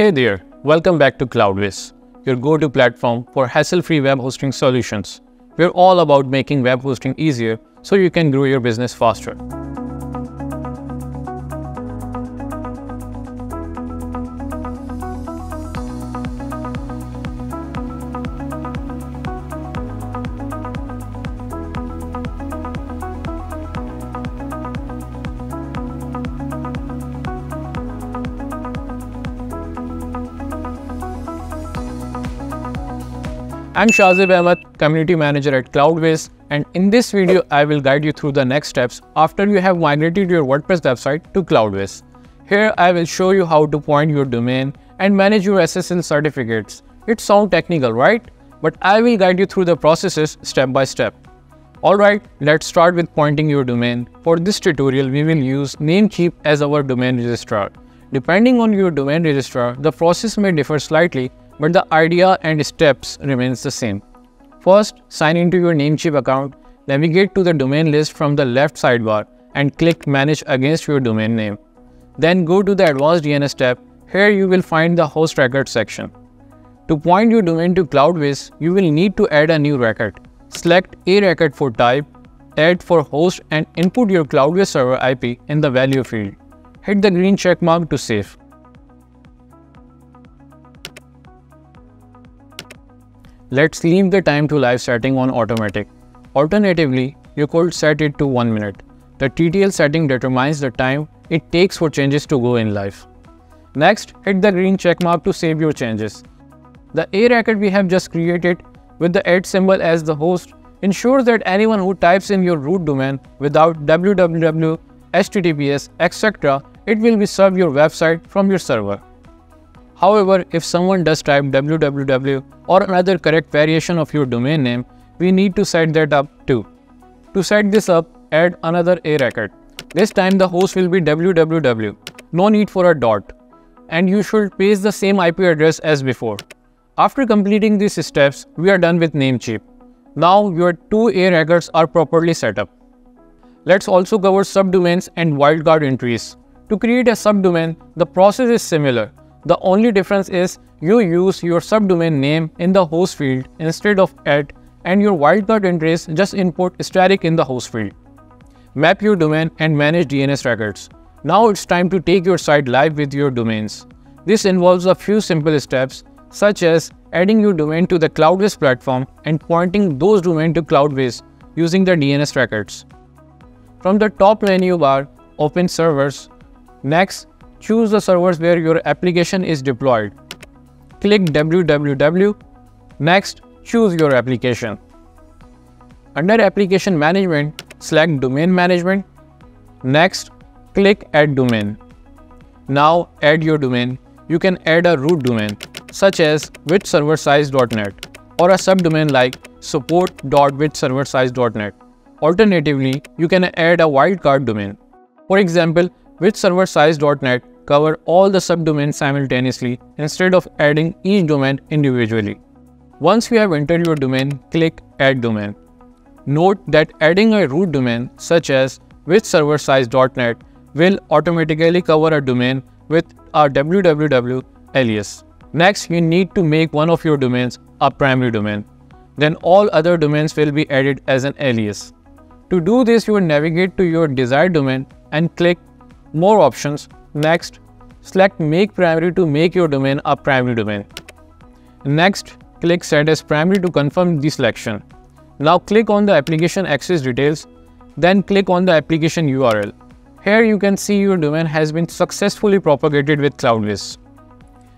Hey there, welcome back to Cloudways, your go-to platform for hassle-free web hosting solutions. We're all about making web hosting easier so you can grow your business faster. I'm Shahzeb Ahmed, Community Manager at Cloudways and in this video I will guide you through the next steps after you have migrated your WordPress website to Cloudways. Here I will show you how to point your domain and manage your SSL certificates. It sounds technical, right? But I will guide you through the processes step by step. Alright, let's start with pointing your domain. For this tutorial, we will use Namecheap as our domain registrar. Depending on your domain registrar, the process may differ slightly but the idea and steps remains the same. First, sign into your Namecheap account, navigate to the domain list from the left sidebar and click Manage against your domain name. Then go to the Advanced DNS tab. Here you will find the host record section. To point your domain to Cloudways, you will need to add a new record. Select a record for type, add for host and input your Cloudways server IP in the value field. Hit the green check mark to save. Let's leave the time to live setting on automatic. Alternatively, you could set it to 1 minute. The TTL setting determines the time it takes for changes to go in live. Next, hit the green check mark to save your changes. The A record we have just created with the add symbol as the host ensures that anyone who types in your root domain without www, https, etc., it will be served your website from your server. However, if someone does type www or another correct variation of your domain name, we need to set that up too. To set this up, add another A record. This time the host will be www, no need for a dot. And you should paste the same IP address as before. After completing these steps, we are done with Namecheap. Now your two A records are properly set up. Let's also cover subdomains and wildcard entries. To create a subdomain, the process is similar. The only difference is you use your subdomain name in the host field instead of at and your wildcard entries just input static in the host field. Map your domain and manage DNS records. Now it's time to take your site live with your domains. This involves a few simple steps such as adding your domain to the Cloudways platform and pointing those domains to Cloudways using the DNS records. From the top menu bar, open servers. Next, choose the servers where your application is deployed. Click www. Next, choose your application. Under Application Management, select Domain Management. Next, click Add Domain. Now, add your domain. You can add a root domain, such as withserversize.net or a subdomain like support.withserversize.net. Alternatively, you can add a wildcard domain. For example, withserversize.net cover all the subdomains simultaneously instead of adding each domain individually. Once you have entered your domain, click Add Domain. Note that adding a root domain such as withserversize.net will automatically cover a domain with a www alias. Next, you need to make one of your domains a primary domain. Then all other domains will be added as an alias. To do this, you will navigate to your desired domain and click More options Next, select Make Primary to make your domain a primary domain. Next, click Set as Primary to confirm the selection. Now click on the application access details, then click on the application URL. Here you can see your domain has been successfully propagated with Cloudways.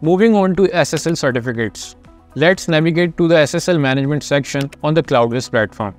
Moving on to SSL certificates. Let's navigate to the SSL management section on the Cloudways platform.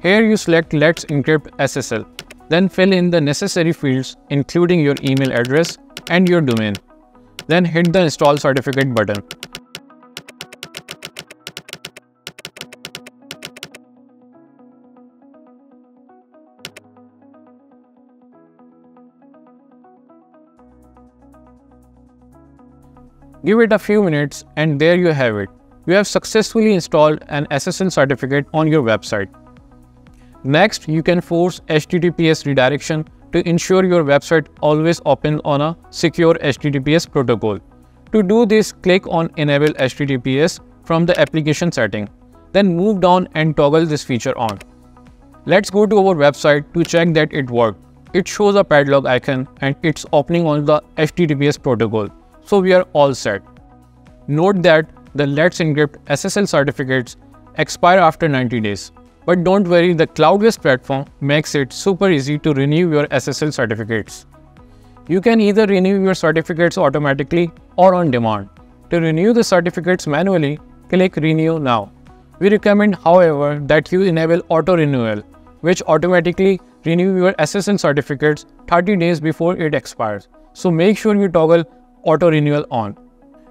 Here you select Let's Encrypt SSL. Then fill in the necessary fields including your email address and your domain. Then hit the install certificate button. Give it a few minutes and there you have it. You have successfully installed an SSL certificate on your website. Next, you can force HTTPS redirection to ensure your website always opens on a secure HTTPS protocol. To do this, click on Enable HTTPS from the application setting. Then move down and toggle this feature on. Let's go to our website to check that it worked. It shows a padlock icon and it's opening on the HTTPS protocol. So we are all set. Note that the Let's Encrypt SSL certificates expire after 90 days. But don't worry, the Cloudways platform makes it super easy to renew your SSL certificates. You can either renew your certificates automatically or on demand. To renew the certificates manually, click Renew Now. We recommend, however, that you enable auto renewal, which automatically renew your SSL certificates 30 days before it expires. So make sure you toggle auto renewal on.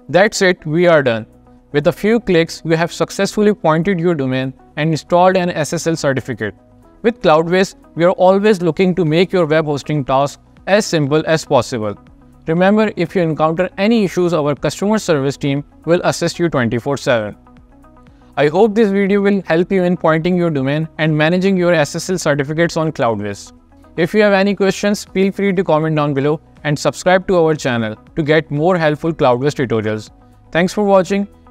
That's it, we are done. With a few clicks, you have successfully pointed your domain and installed an SSL certificate. With Cloudways, we are always looking to make your web hosting task as simple as possible. Remember, if you encounter any issues, our customer service team will assist you 24-7. I hope this video will help you in pointing your domain and managing your SSL certificates on Cloudways. If you have any questions, feel free to comment down below and subscribe to our channel to get more helpful Cloudways tutorials. Thanks for watching.